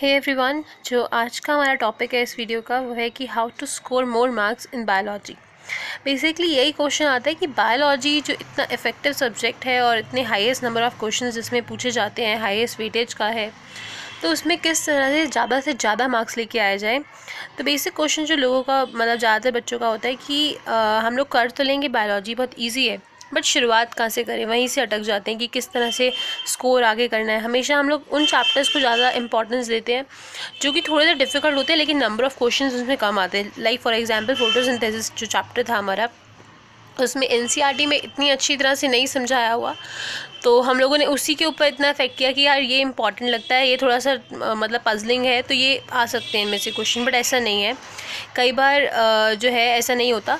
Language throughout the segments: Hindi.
हे एवरीवन जो आज का हमारा टॉपिक है इस वीडियो का वो है कि how to score more marks in biology basically यही क्वेश्चन आता है कि बायोलॉजी जो इतना इफ़ेक्टिव सब्जेक्ट है और इतने हाईएस्ट नंबर ऑफ़ क्वेश्चन जिसमें पूछे जाते हैं हाईएस्ट वेटेज का है तो उसमें किस तरह से ज़्यादा से ज़्यादा मार्क्स लेके आए जाए? तो बेसिक क्वेश्चन जो लोगों का मतलब ज़्यादातर बच्चों का होता है कि आ, हम लोग कर तो लेंगे बायोलॉजी बहुत ईजी है बट शुरुआत कहाँ से करें? वहीं से अटक जाते हैं कि किस तरह से स्कोर आगे करना है। हमेशा हम लोग उन चैप्टर्स को ज़्यादा इंपॉर्टेंस देते हैं, जो कि थोड़े से डिफ़िकल्ट होते हैं, लेकिन नंबर ऑफ़ क्वेश्चन उसमें कम आते हैं। लाइक फॉर एग्ज़ाम्पल फोटोसिंथेसिस जो चैप्टर था हमारा, उसमें एन e में इतनी अच्छी तरह से नहीं समझाया हुआ तो हम लोगों ने उसी के ऊपर इतना इफ़ेक्ट किया कि यार ये इंपॉर्टेंट लगता है, ये थोड़ा सा मतलब पजलिंग है तो ये आ सकते हैं इनमें से क्वेश्चन बट ऐसा नहीं है। कई बार जो है ऐसा नहीं होता।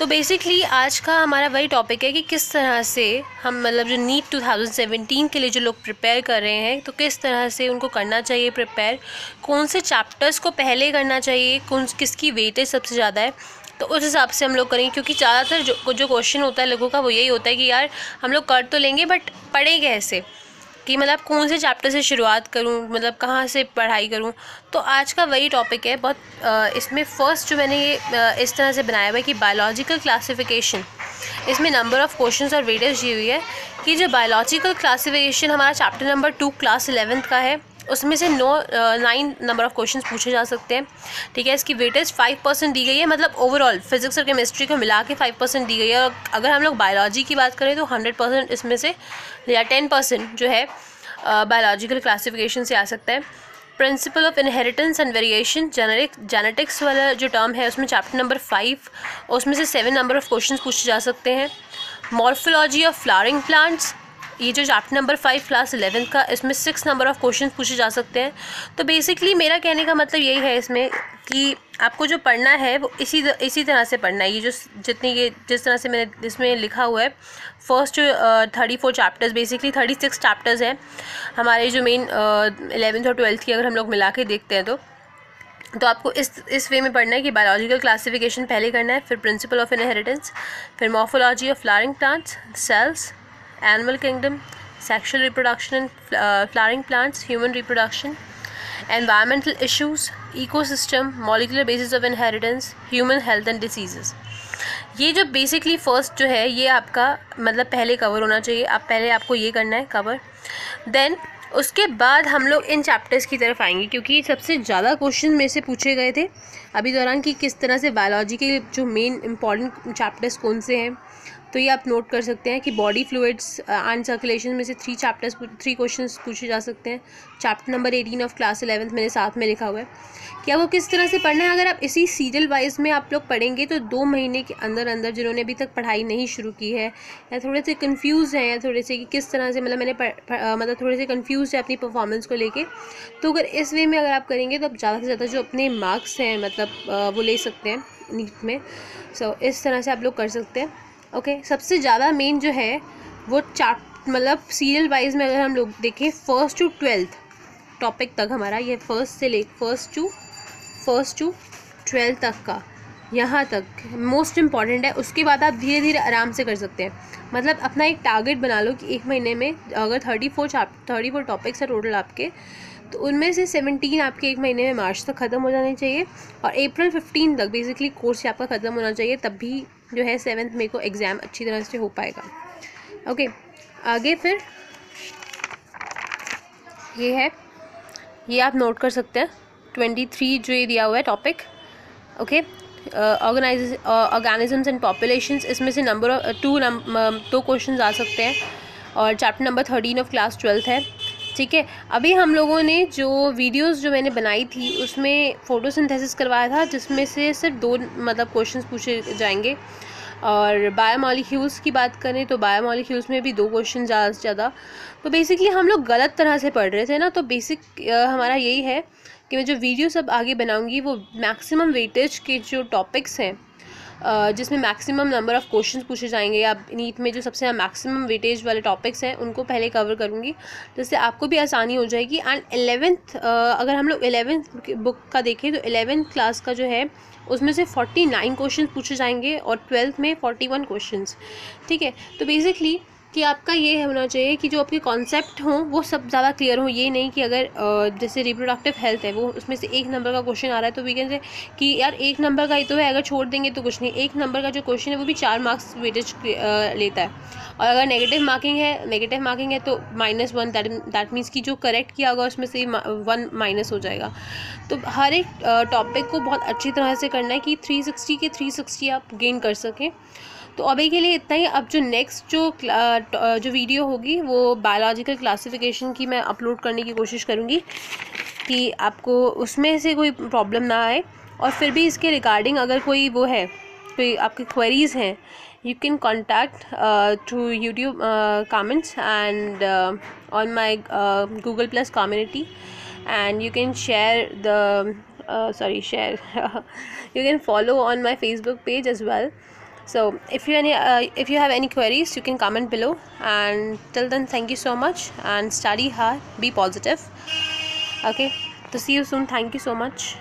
तो बेसिकली आज का हमारा वही टॉपिक है कि किस तरह से हम मतलब जो नीट 2017 के लिए जो लोग प्रिपेयर कर रहे हैं तो किस तरह से उनको करना चाहिए प्रिपेयर कौन से चैप्टर्स को पहले करना चाहिए? कौन किसकी वेटेज सबसे ज़्यादा है? तो उस हिसाब से हम लोग करेंगे, क्योंकि ज़्यादातर जो जो क्वेश्चन होता है लोगों का वो यही होता है कि यार हम लोग कर तो लेंगे बट पढ़े कैसे? कि मतलब कौन से चैप्टर से शुरुआत करूँ मतलब कहाँ से पढ़ाई करूँ। तो आज का वही टॉपिक है, बहुत इसमें फ़र्स्ट जो मैंने ये इस तरह से बनाया हुआ है कि बायोलॉजिकल क्लासिफिकेशन इसमें नंबर ऑफ़ क्वेश्चन और वीडियोज़ दी हुई है कि जो बायोलॉजिकल क्लासिफिकेशन हमारा chapter number two class eleventh का है उसमें से no nine number of questions पूछे जा सकते हैं। ठीक है इसकी वेटेज फाइव परसेंट दी गई है मतलब ओवरऑल फिजिक्स और केमिस्ट्री को मिला के फाइव परसेंट दी गई है। और अगर हम लोग बायोलॉजी की बात करें तो हंड्रेड परसेंट इसमें से या टेन परसेंट जो है बायोलॉजिकल uh, क्लासिफिकेशन से आ सकता है। Principle of inheritance and variation genetic genetics वाला जो टर्म है उसमें चैप्टर नंबर फाइव उसमें से सेवन नंबर ऑफ़ क्वेश्चन पूछे जा सकते हैं। मॉर्फोलॉजी ऑफ़ फ्लावरिंग प्लांट्स ये जो chapter number five class eleventh का, इसमें सिक्स नंबर ऑफ़ क्वेश्चन पूछे जा सकते हैं। तो बेसिकली मेरा कहने का मतलब यही है इसमें कि आपको जो पढ़ना है, वो इसी इसी तरह से पढ़ना है। ये जो जितनी ये, जिस तरह से मैंने इसमें लिखा हुआ है first thirty four chapters basically thirty six chapters हैं। हमारे जो मेन एलेवेंथ और ट्वेल्थ की अगर हम लोग मिला के देखते हैं तो। तो आपको इस इस वे में पढ़ना है कि बायोलॉजिकल क्लासिफिकेशन पहले करना है, फिर प्रिंसिपल ऑफ़ इनहेरिटेंस फिर morphology of flowering plants cells animal kingdom, sexual reproduction uh, flowering plants, human reproduction, environmental issues, ecosystem, molecular basis of inheritance, human health and diseases. ये जो बेसिकली फ़र्स्ट जो है ये आपका मतलब पहले कवर होना चाहिए आप पहले आपको ये करना है कवर देन उसके बाद हम लोग इन चैप्टर्स की तरफ़ आएँगे क्योंकि सबसे ज़्यादा क्वेश्चन में से पूछे गए थे अभी दौरान कि किस तरह से बायोलॉजी के जो मेन इंपॉर्टेंट चैप्टर्स कौन से हैं तो ये आप नोट कर सकते हैं कि बॉडी फ्लूइड्स एंड सर्कुलेशन में से थ्री चैप्टर्स थ्री क्वेश्चन पूछे जा सकते हैं। Chapter number eighteen of class eleventh मैंने साथ में लिखा हुआ है कि आपको किस तरह से पढ़ना है? अगर आप इसी सीरियल वाइज में आप लोग पढ़ेंगे तो दो महीने के अंदर अंदर जिन्होंने अभी तक पढ़ाई नहीं शुरू की है या थोड़े से कन्फ्यूज़ हैं या थोड़े से कि किस तरह से मतलब मैंने मतलब थोड़े से कन्फ्यूज़ है अपनी परफॉर्मेंस को लेके तो अगर इस वे में अगर आप करेंगे तो आप ज़्यादा से ज़्यादा जो अपने मार्क्स हैं मतलब वो ले सकते हैं नीट में। सो so, इस तरह से आप लोग कर सकते हैं। ओके सबसे ज़्यादा मेन जो है, वो चार्ट मतलब सीरियल वाइज में अगर हम लोग देखें फ़र्स्ट टू ट्वेल्थ टॉपिक तक हमारा, ये फ़र्स्ट से ले first to first to twelfth तक का, यहाँ तक मोस्ट इंपॉर्टेंट है। उसके बाद आप धीरे धीरे आराम से कर सकते हैं। मतलब अपना एक टारगेट बना लो कि एक महीने में अगर thirty four chap thirty four topics है टोटल आपके तो उनमें से सेवनटीन आपके एक महीने में मार्च तक ख़त्म हो जाने चाहिए और अप्रैल फिफ्टीन तक बेसिकली कोर्स आपका ख़त्म होना चाहिए, तब भी जो है सेवन्थ मे को एग्ज़ाम अच्छी तरह से हो पाएगा। ओके, आगे फिर ये है, ये आप नोट कर सकते हैं, ट्वेंटी थ्री जो ये दिया हुआ है topic okay organise organisms and populations इसमें से नंबर टू दो क्वेश्चन आ सकते हैं, और chapter number thirteen of class twelfth है ठीक है? अभी हम लोगों ने जो वीडियोस जो मैंने बनाई थी, उसमें फ़ोटोसिंथेसिस करवाया था, जिसमें से सिर्फ़ दो मतलब क्वेश्चंस पूछे जाएँगे। और बायोमोलिक्यूल्स की बात करें तो बायोमोलिक्यूल्स में भी दो क्वेश्चन ज़्यादा से ज़्यादा। तो बेसिकली हम लोग गलत तरह से पढ़ रहे थे ना तो बेसिक हमारा यही है कि मैं जो वीडियो सब आगे बनाऊँगी, वो मैक्सिमम वेटेज के जो टॉपिक्स हैं जिसमें मैक्सिमम नंबर ऑफ़ क्वेश्चंस पूछे जाएँगे या नीट में जो सबसे मैक्सिमम वेटेज वाले टॉपिक्स हैं, उनको पहले कवर करूँगी। जिससे आपको भी आसानी हो जाएगी। एंड एलेवेंथ अगर हम लोग एलेवेंथ बुक का देखें तो एलेवेंथ क्लास का जो है, उसमें से फोर्टी नाइन क्वेश्चन पूछे जाएँगे और ट्वेल्थ में फोर्टी वन क्वेश्चन ठीक है? तो बेसिकली कि आपका ये होना चाहिए कि जो आपके कॉन्सेप्ट हों, वो सब ज़्यादा क्लियर हो। ये नहीं कि अगर जैसे रिप्रोडक्टिव हेल्थ है, वो उसमें से एक नंबर का क्वेश्चन आ रहा है तो वी कैन से कि यार एक नंबर का ही तो है, अगर छोड़ देंगे तो कुछ नहीं। एक नंबर का जो क्वेश्चन है, वो भी चार मार्क्स वेटेज लेता है। और अगर नेगेटिव मार्किंग है नेगेटिव मार्किंग है तो माइनस वन दैट मीन्स कि जो करेक्ट किया होगा, उसमें से वन माइनस हो जाएगा। तो हर एक टॉपिक को बहुत अच्छी तरह से करना है कि थ्री सिक्सटी के थ्री सिक्सटी आप गेन कर सकें। तो अभी के लिए इतना ही। अब जो नेक्स्ट जो uh, uh, जो वीडियो होगी, वो बायोलॉजिकल क्लासिफिकेशन की मैं अपलोड करने की कोशिश करूँगी कि आपको उसमें से कोई प्रॉब्लम ना आए। और फिर भी इसके रिगार्डिंग अगर कोई वो है, कोई आपकी क्वेरीज हैं you can contact through YouTube comments and on my Google plus community and you can share the sorry share you can follow on my Facebook page as well so if you any uh, if you have any queries you can comment below. And till then thank you so much. And study hard be positive. Okay? To see you soon. Thank you so much